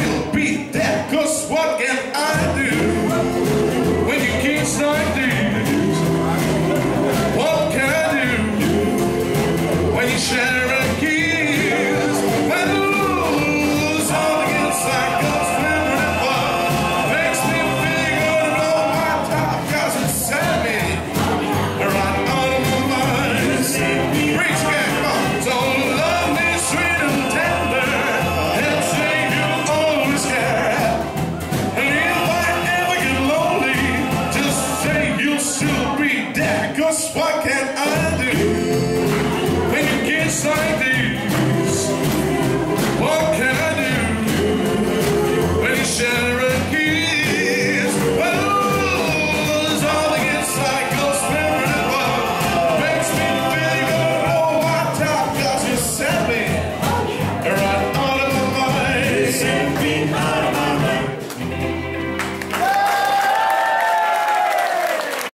should be what can I do?